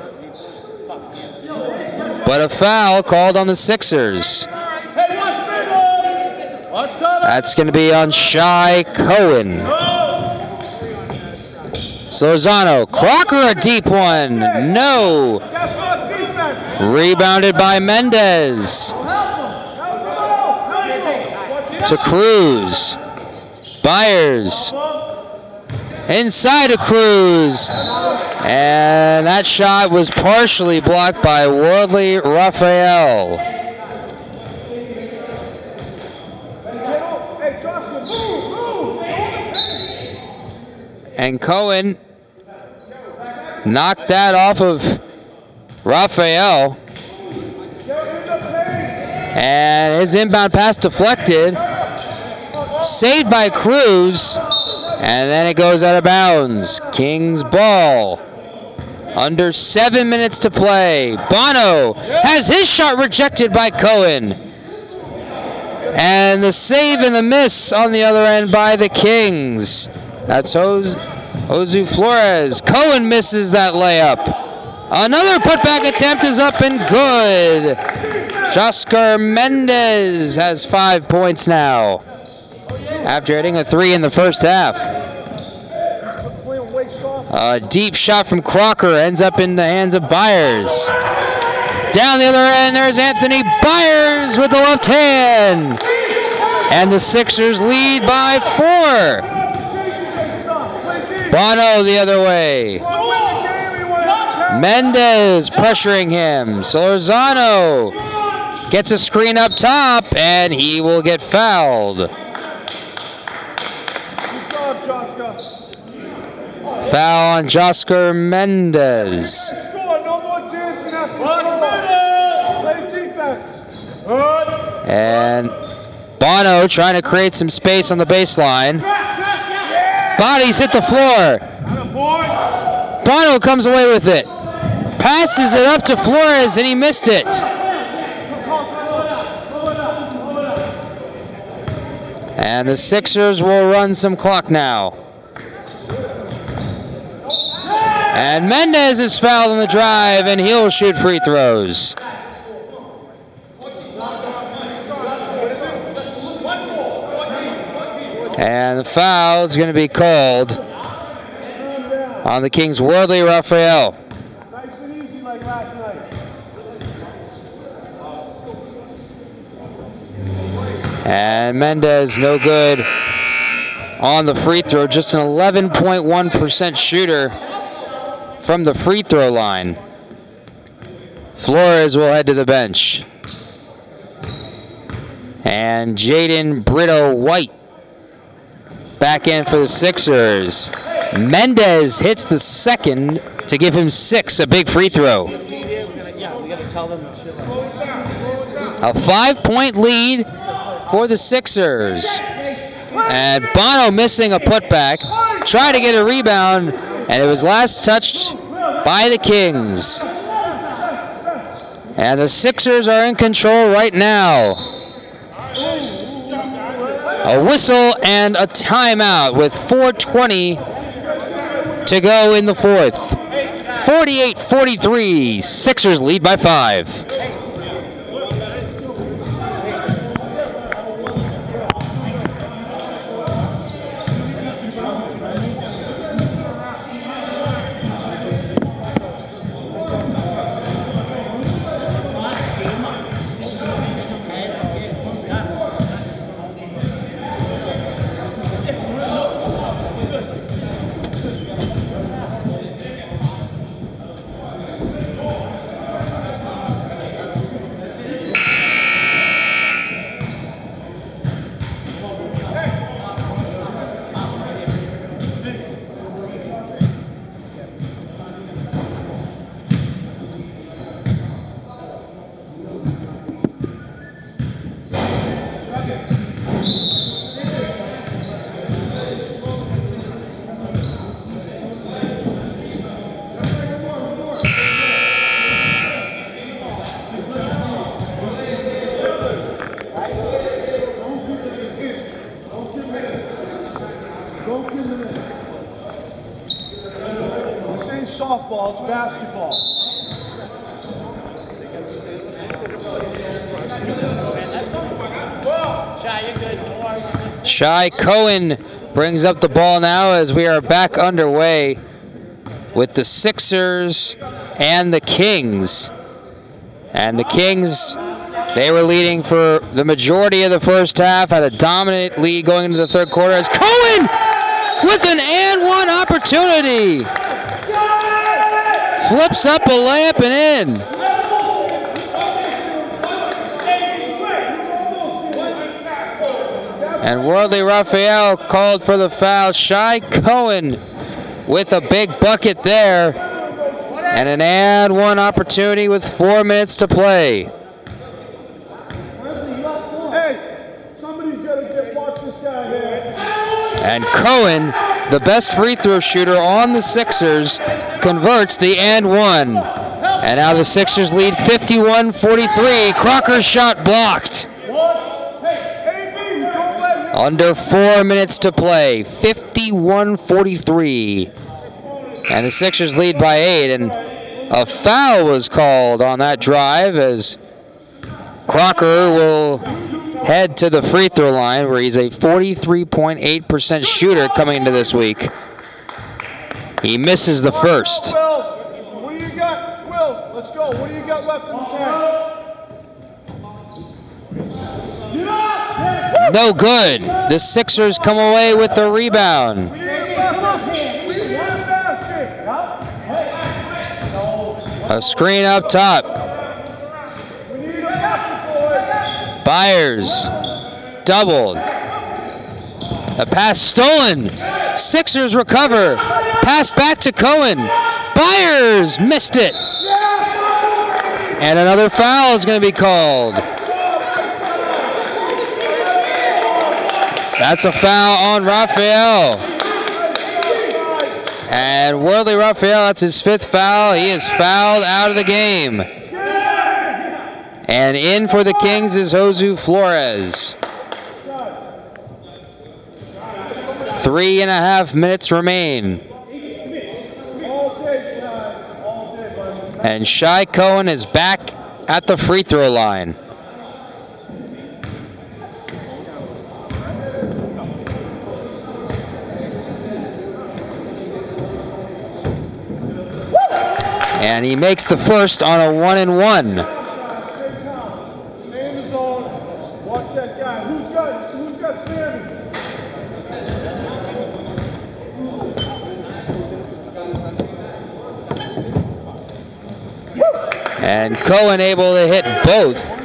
S2: But a foul called on the Sixers. That's going to be on Shai Cohen. Lozano, Crocker a deep one. No. Rebounded by Mendez. To Cruz. Byers. Inside of Cruz. And that shot was partially blocked by Worldly Raphael. And Cohen knocked that off of Raphael. And his inbound pass deflected. Saved by Cruz. And then it goes out of bounds. King's ball. Under seven minutes to play. Bono has his shot rejected by Cohen. And the save and the miss on the other end by the Kings. That's Josu Flores. Cohen misses that layup. Another putback attempt is up and good. Joscar Mendez has five points now after hitting a three in the first half. A deep shot from Crocker ends up in the hands of Byers. Down the other end, there's Anthony Byers with the left hand. And the Sixers lead by four. Bono the other way. Mendez pressuring him. Solorzano gets a screen up top, and he will get fouled. Foul on Joscar Mendez. And Bono trying to create some space on the baseline. Bodies hit the floor. Bono comes away with it. Passes it up to Flores, and he missed it. And the Sixers will run some clock now. And Mendez is fouled on the drive, and he'll shoot free throws. And the foul is going to be called on the Kings' Worldly Raphael.
S3: And easy like.
S2: And Mendez, no good on the free throw. Just an 11.1% shooter from the free throw line. Flores will head to the bench. And Jaden Brito White back in for the Sixers. Mendez hits the second to give him six, a big free throw. A five point lead for the Sixers. And Bono missing a putback. Tried to get a rebound, and it was last touched by the Kings. And the Sixers are in control right now. A whistle and a timeout with 4.20 to go in the fourth. 48-43, Sixers lead by five. Shai Cohen brings up the ball now as we are back underway with the Sixers and the Kings. And the Kings, they were leading for the majority of the first half, had a dominant lead going into the third quarter as Cohen with an and one opportunity. Flips up a layup and in. And Worldly Raphael called for the foul. Shai Cohen with a big bucket there. And an and one opportunity with four minutes to play. And Cohen, the best free throw shooter on the Sixers, converts the and one. And now the Sixers lead 51-43. Crocker's shot blocked. Under four minutes to play, 51-43. And the Sixers lead by eight, and a foul was called on that drive as Crocker will head to the free throw line where he's a 43.8% shooter coming into this week. He misses the first.
S3: Will, what do you got? Will, let's go. What do you got left in the tank?
S2: No good. The Sixers come away with the rebound. A screen up top. Byers doubled. A pass stolen. Sixers recover. Pass back to Cohen. Byers missed it. And another foul is going to be called. That's a foul on Raphael. And Worldly Raphael, that's his fifth foul. He is fouled out of the game. And in for the Kings is Josu Flores. Three and a half minutes remain. And Shai Cohen is back at the free throw line. And he makes the first on a one and one. And Cohen able to hit both.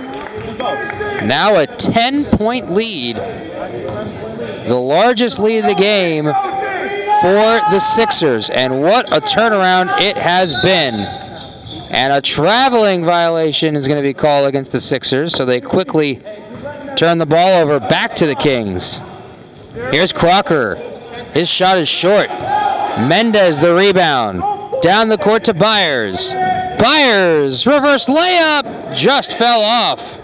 S2: Now a 10 point lead. The largest lead of the game for the Sixers. And what a turnaround it has been. And a traveling violation is going to be called against the Sixers, so they quickly turn the ball over back to the Kings. Here's Crocker. His shot is short. Mendez the rebound. Down the court to Byers. Byers, reverse layup, just fell off.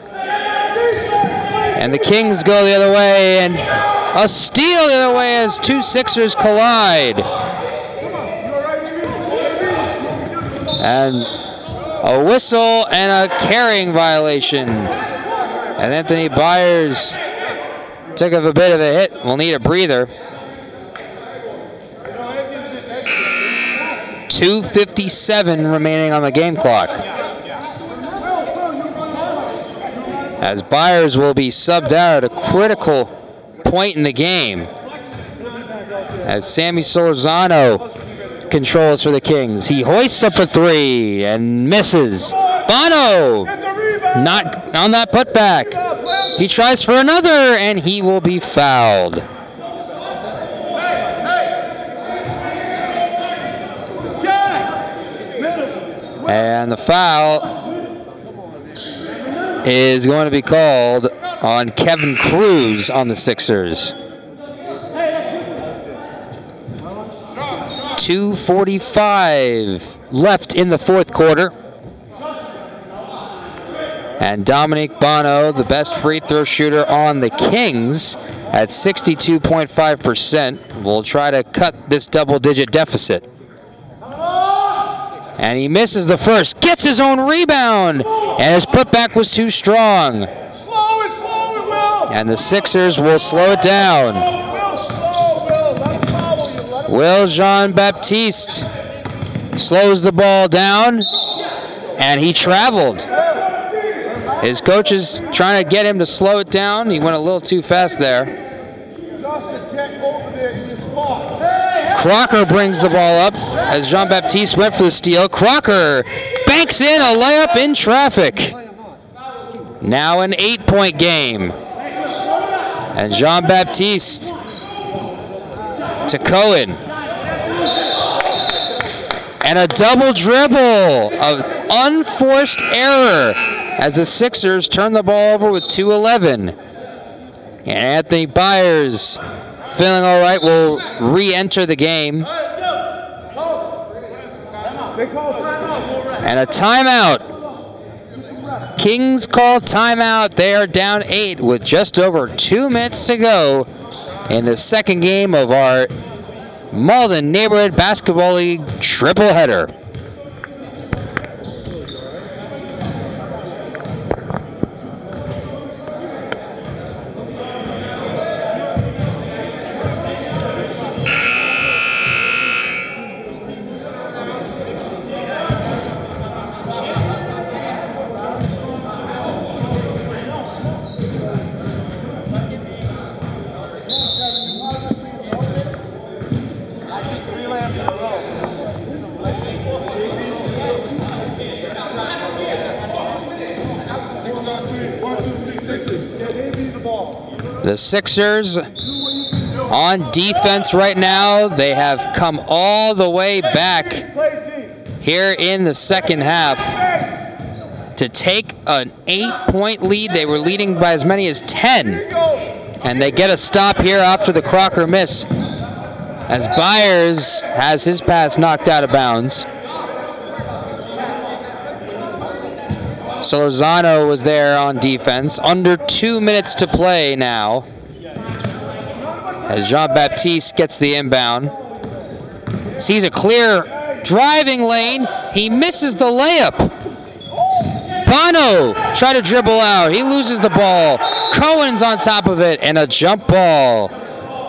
S2: And the Kings go the other way, and a steal the way as two Sixers collide. And a whistle and a carrying violation. And Anthony Byers took a bit of a hit. We'll need a breather. 2.57 remaining on the game clock. As Byers will be subbed out a critical point in the game. As Sammy Solorzano controls for the Kings. He hoists up a three and misses. Bono not on that putback. He tries for another and he will be fouled. And the foul is going to be called on Kevin Cruz on the Sixers. 2.45 left in the fourth quarter. And Dominic Bono, the best free throw shooter on the Kings, at 62.5%, will try to cut this double digit deficit. And he misses the first, gets his own rebound, and his putback was too strong. And the Sixers will slow it down.
S3: Will, slow, Will. Let him follow you. Let him
S2: Will Jean Baptiste slows the ball down, and he traveled. His coach is trying to get him to slow it down. He went a little too fast there. Crocker brings the ball up as Jean Baptiste went for the steal. Crocker banks in a layup in traffic. Now an eight point game. And Jean Baptiste to Cohen. And a double dribble of unforced error as the Sixers turn the ball over with 2.11. And Anthony Byers, feeling all right, will re-enter the game. And a timeout. Kings call timeout. They are down eight with just over two minutes to go in the second game of our Malden Neighborhood Basketball League triple header. The Sixers on defense right now. They have come all the way back here in the second half to take an eight point lead. They were leading by as many as 10. And they get a stop here after the Crocker miss as Byers has his pass knocked out of bounds. Solorzano was there on defense. Under two minutes to play now. As Jean Baptiste gets the inbound. Sees a clear driving lane. He misses the layup. Bono try to dribble out. He loses the ball. Cohen's on top of it and a jump ball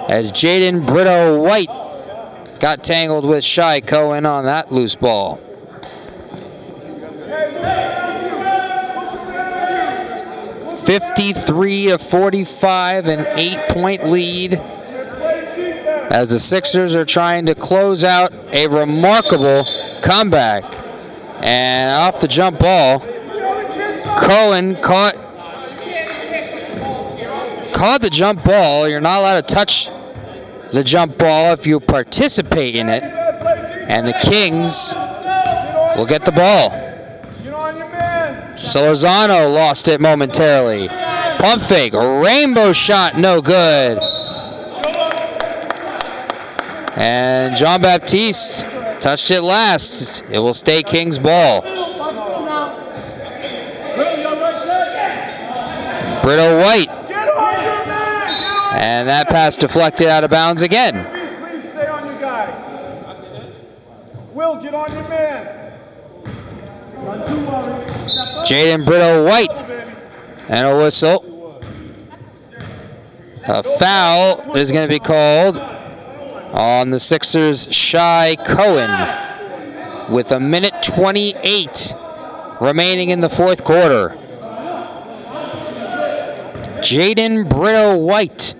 S2: as Jaden Brito White got tangled with Shai Cohen on that loose ball. Fifty-three to forty-five, an eight-point lead as the Sixers are trying to close out a remarkable comeback. And off the jump ball, Cohen caught caught the jump ball. You're not allowed to touch the jump ball if you participate in it. And the Kings will get the ball.
S3: Get on your man.
S2: Solorzano lost it momentarily. Pump fake, rainbow shot, no good. And Jean Baptiste touched it last. It will stay Kings ball. Brito White, and that pass deflected out of bounds again.
S3: Will, get on your man.
S2: Jaden Brito White, and a whistle. A foul is going to be called on the Sixers' Shai Cohen with a minute 28 remaining in the fourth quarter. Jaden Brito White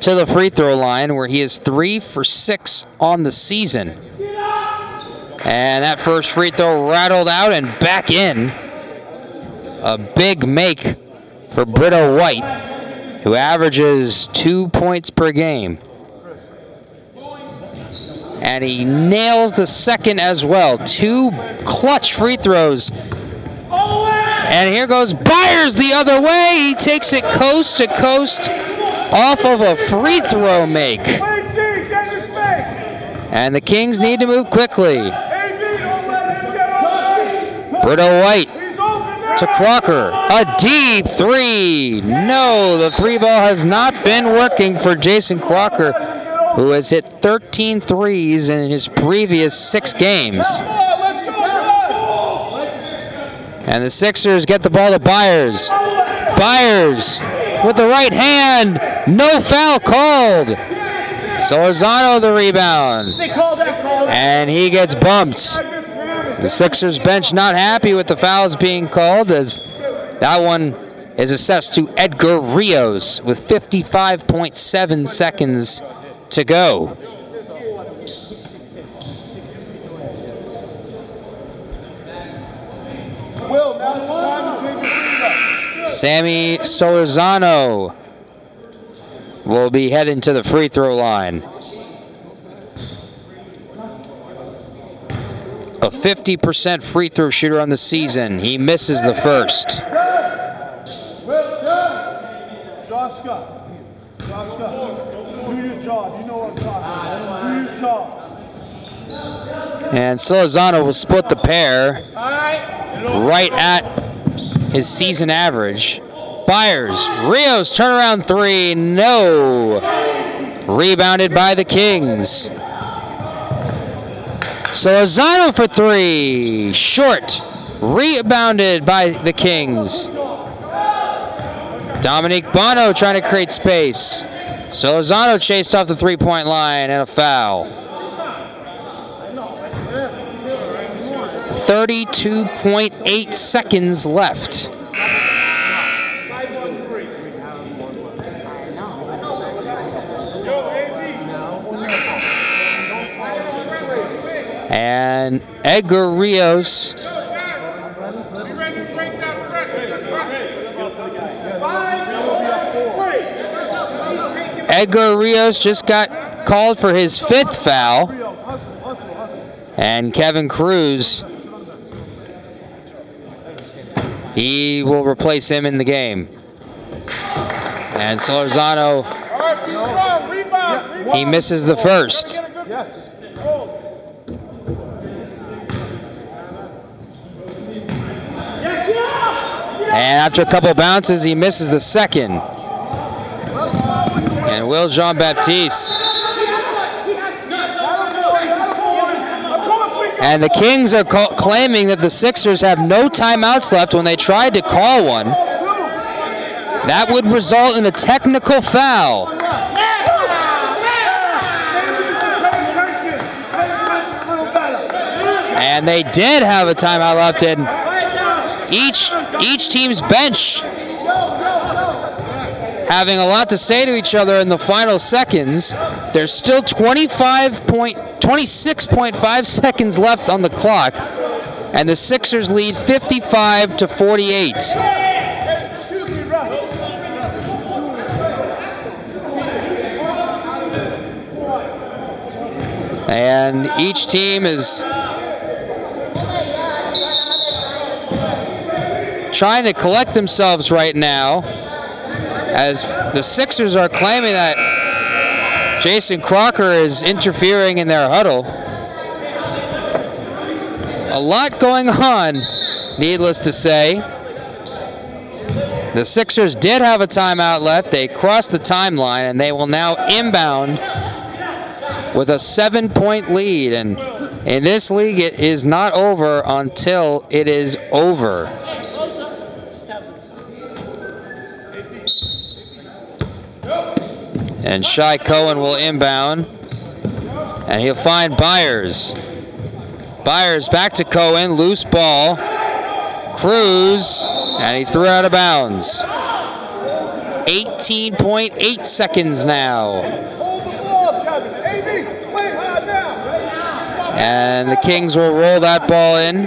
S2: to the free throw line where he is three for six on the season. And that first free throw rattled out and back in. A big make for Brito White, who averages two points per game. And he nails the second as well. Two clutch free throws. And here goes Byers the other way. He takes it coast to coast off of a free throw make. And the Kings need to move quickly. Brito White. To Crocker. A deep three. No, the three ball has not been working for Jason Crocker, who has hit 13 threes in his previous six games.
S3: Come on, let's go, Will.
S2: And the Sixers get the ball to Byers. Byers with the right hand. No foul called. Solorzano the rebound.
S3: They call that call.
S2: And he gets bumped. The Sixers bench not happy with the fouls being called as that one is assessed to Edgar Rios with 55.7 seconds to go.
S3: Will, now's the time to take your free throw.
S2: Sammy Solorzano will be heading to the free throw line. A 50% free throw shooter on the season. He misses the first. And Solorzano will split the pair right at his season average. Byers, Rios turnaround three, no. Rebounded by the Kings. Solorzano for three, short. Rebounded by the Kings. Dominique Bono trying to create space. Solorzano chased off the three-point line and a foul. 32.8 seconds left. And Edgar Rios Edgar Rios just got called for his fifth foul. And Kevin Cruz, he will replace him in the game. And Solorzano, he misses the first. And after a couple bounces, he misses the second. And Will Jean Baptiste. And the Kings are claiming that the Sixers have no timeouts left when they tried to call one. That would result in a technical foul. And they did have a timeout left in each each team's bench having a lot to say to each other in the final seconds. There's still 25 point, 26.5 seconds left on the clock, and the Sixers lead 55 to 48.
S3: Excuse me, ref.
S2: And each team is trying to collect themselves right now as the Sixers are claiming that Jason Crocker is interfering in their huddle. A lot going on, needless to say. The Sixers did have a timeout left. They crossed the timeline and they will now inbound with a seven point lead. And in this league, it is not over until it is over. And Shai Cohen will inbound. And he'll find Byers. Byers back to Cohen, loose ball. Cruz, and he threw out of bounds. 18.8 seconds now. And the Kings will roll that ball in.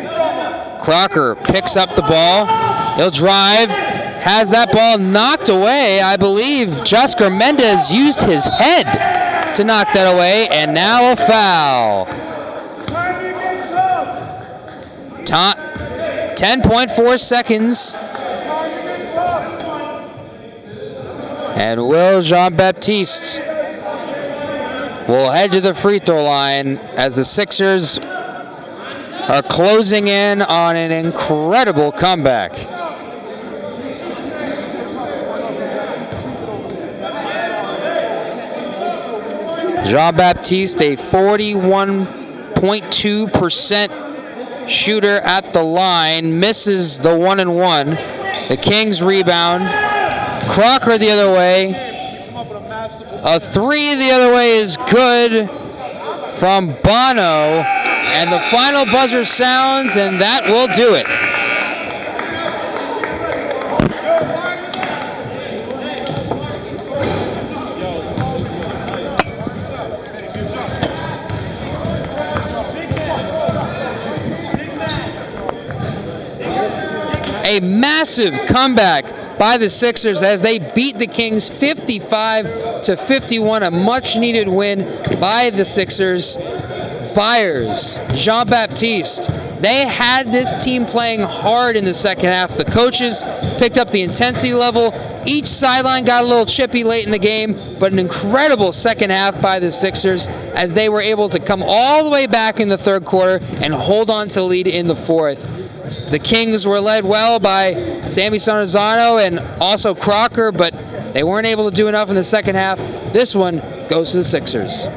S2: Crocker picks up the ball. He'll drive. Has that ball knocked away. I believe Joscar Mendez used his head to knock that away. And now a foul.
S3: Time to get tough.
S2: Ta- 10.4 seconds. And Will Jean Baptiste will head to the free throw line as the Sixers are closing in on an incredible comeback. Jean Baptiste, a 41.2% shooter at the line, misses the one and one. The Kings rebound. Crocker the other way.
S3: A
S2: three the other way is good from Bono. And the final buzzer sounds, and that will do it. A massive comeback by the Sixers as they beat the Kings 55 to 51, a much needed win by the Sixers. Byers, Jean Baptiste, they had this team playing hard in the second half. The coaches picked up the intensity level. Each sideline got a little chippy late in the game, but an incredible second half by the Sixers as they were able to come all the way back in the third quarter and hold on to lead in the fourth. The Kings were led well by Sammy Solorzano and also Crocker, but they weren't able to do enough in the second half. This one goes to the Sixers.